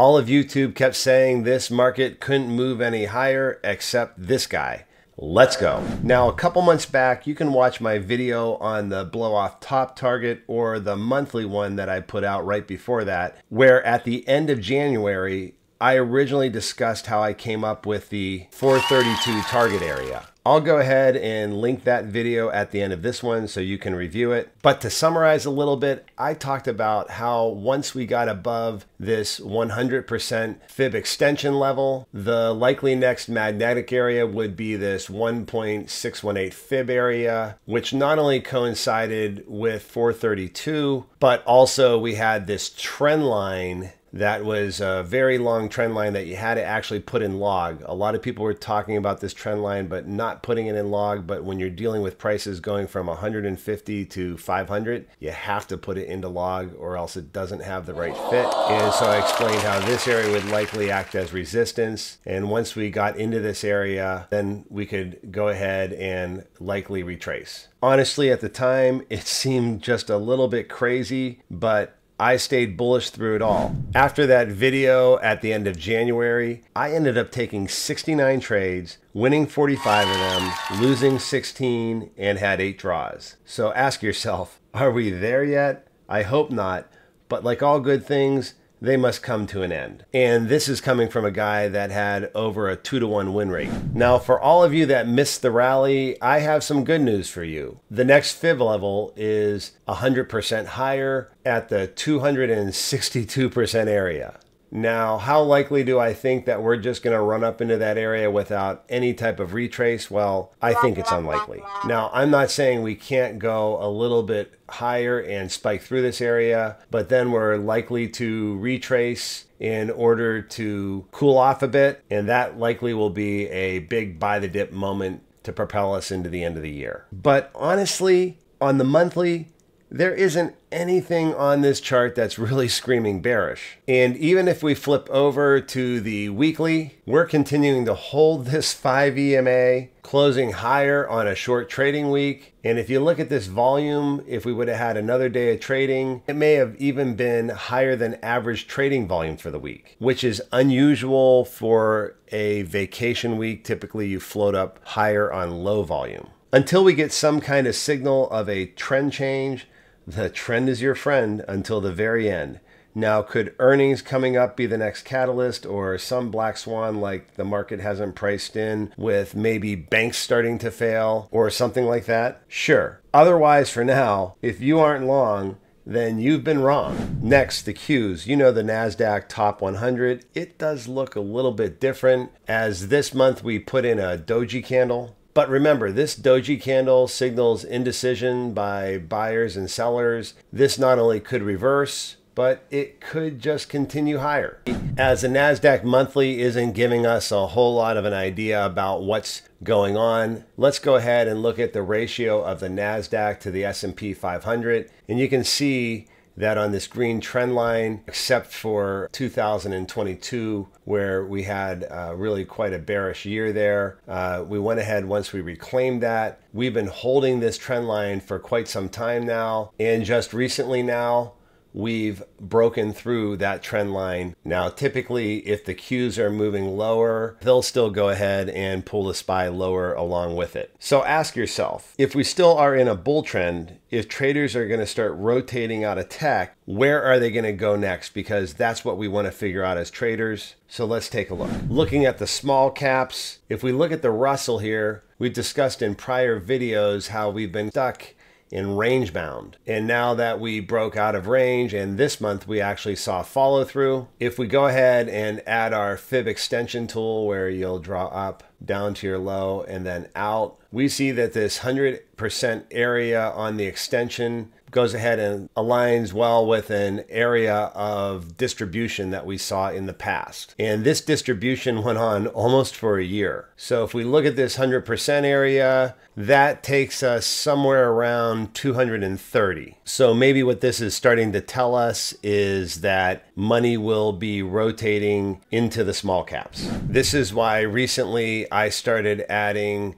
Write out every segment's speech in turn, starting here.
All of YouTube kept saying this market couldn't move any higher except this guy. Let's go. Now, a couple months back, you can watch my video on the blow off top target or the monthly one that I put out right before that, where at the end of January, I originally discussed how I came up with the 432 target area. I'll go ahead and link that video at the end of this one so you can review it. But to summarize a little bit, I talked about how once we got above this 100% fib extension level, the likely next magnetic area would be this 1.618 fib area, which not only coincided with 432, but also we had this trend line that was a very long trend line that you had to actually put in log. A lot of people were talking about this trend line, but not putting it in log. But when you're dealing with prices going from 150 to 500, you have to put it into log or else it doesn't have the right fit. And so I explained how this area would likely act as resistance. And once we got into this area, then we could go ahead and likely retrace. Honestly, at the time, it seemed just a little bit crazy, but I stayed bullish through it all. After that video at the end of January, I ended up taking 69 trades, winning 45 of them, losing 16, and had eight draws. So ask yourself, are we there yet? I hope not. But like all good things, they must come to an end. And this is coming from a guy that had over a two to one win rate. Now, for all of you that missed the rally, I have some good news for you. The next fib level is 100% higher at the 262% area. Now, how likely do I think that we're just going to run up into that area without any type of retrace? Well, I think it's unlikely. Now, I'm not saying we can't go a little bit higher and spike through this area, but then we're likely to retrace in order to cool off a bit, and that likely will be a big buy the dip moment to propel us into the end of the year. But honestly, on the monthly, there isn't anything on this chart that's really screaming bearish. And even if we flip over to the weekly, we're continuing to hold this 5 EMA, closing higher on a short trading week. And if you look at this volume, if we would have had another day of trading, it may have even been higher than average trading volume for the week, which is unusual for a vacation week. Typically, you float up higher on low volume. Until we get some kind of signal of a trend change, the trend is your friend until the very end. Now, could earnings coming up be the next catalyst or some black swan like the market hasn't priced in with maybe banks starting to fail or something like that? Sure. Otherwise, for now, if you aren't long, then you've been wrong. Next, the Qs. You know the NASDAQ top 100. It does look a little bit different as this month we put in a doji candle. But remember, this doji candle signals indecision by buyers and sellers. This not only could reverse, but it could just continue higher. As the NASDAQ monthly isn't giving us a whole lot of an idea about what's going on, let's go ahead and look at the ratio of the NASDAQ to the S&P 500. And you can see that on this green trend line, except for 2022, where we had uh, really quite a bearish year there. Uh, we went ahead once we reclaimed that. We've been holding this trend line for quite some time now. And just recently now, we've broken through that trend line. Now, typically, if the Qs are moving lower, they'll still go ahead and pull the SPY lower along with it. So ask yourself, if we still are in a bull trend, if traders are going to start rotating out of tech, where are they going to go next? Because that's what we want to figure out as traders. So let's take a look. Looking at the small caps, if we look at the Russell here, we've discussed in prior videos how we've been stuck in range bound. And now that we broke out of range and this month we actually saw follow through, if we go ahead and add our fib extension tool where you'll draw up down to your low and then out, we see that this 100% area on the extension goes ahead and aligns well with an area of distribution that we saw in the past. And this distribution went on almost for a year. So if we look at this 100% area, that takes us somewhere around 230. So maybe what this is starting to tell us is that money will be rotating into the small caps. This is why recently I started adding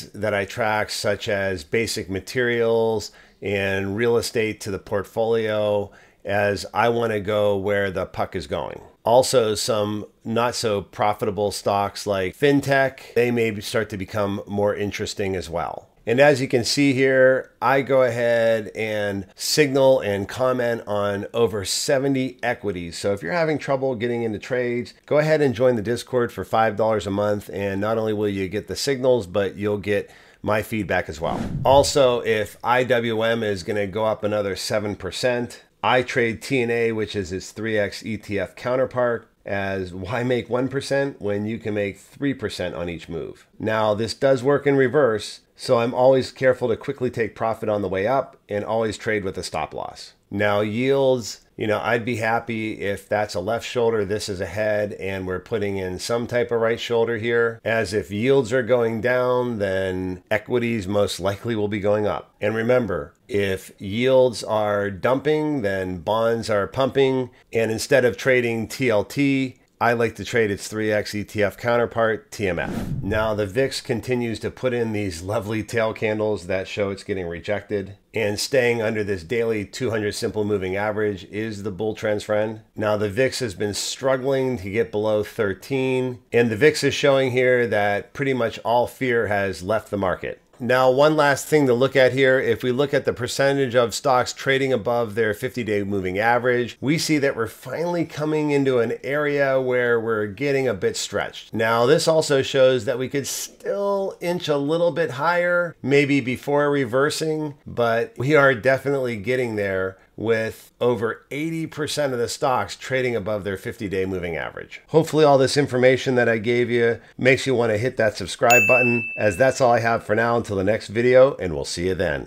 that I track, such as basic materials and real estate to the portfolio as I want to go where the puck is going. Also, some not so profitable stocks like FinTech, they may start to become more interesting as well. And as you can see here, I go ahead and signal and comment on over 70 equities. So if you're having trouble getting into trades, go ahead and join the Discord for $5 a month. And not only will you get the signals, but you'll get my feedback as well. Also, if IWM is going to go up another 7%, I trade TNA, which is its 3x ETF counterpart as why make 1% when you can make 3% on each move. Now, this does work in reverse, so I'm always careful to quickly take profit on the way up and always trade with a stop loss. Now, yields, you know, I'd be happy if that's a left shoulder, this is a head, and we're putting in some type of right shoulder here. As if yields are going down, then equities most likely will be going up. And remember, if yields are dumping, then bonds are pumping. And instead of trading TLT, I like to trade its 3x ETF counterpart, TMF. Now the VIX continues to put in these lovely tail candles that show it's getting rejected. And staying under this daily 200 simple moving average is the bull trend's friend. Now the VIX has been struggling to get below 13. And the VIX is showing here that pretty much all fear has left the market. Now, one last thing to look at here, if we look at the percentage of stocks trading above their 50-day moving average, we see that we're finally coming into an area where we're getting a bit stretched. Now, this also shows that we could still inch a little bit higher, maybe before reversing, but we are definitely getting there with over 80% of the stocks trading above their 50 day moving average. Hopefully, all this information that I gave you makes you want to hit that subscribe button, as that's all I have for now until the next video, and we'll see you then.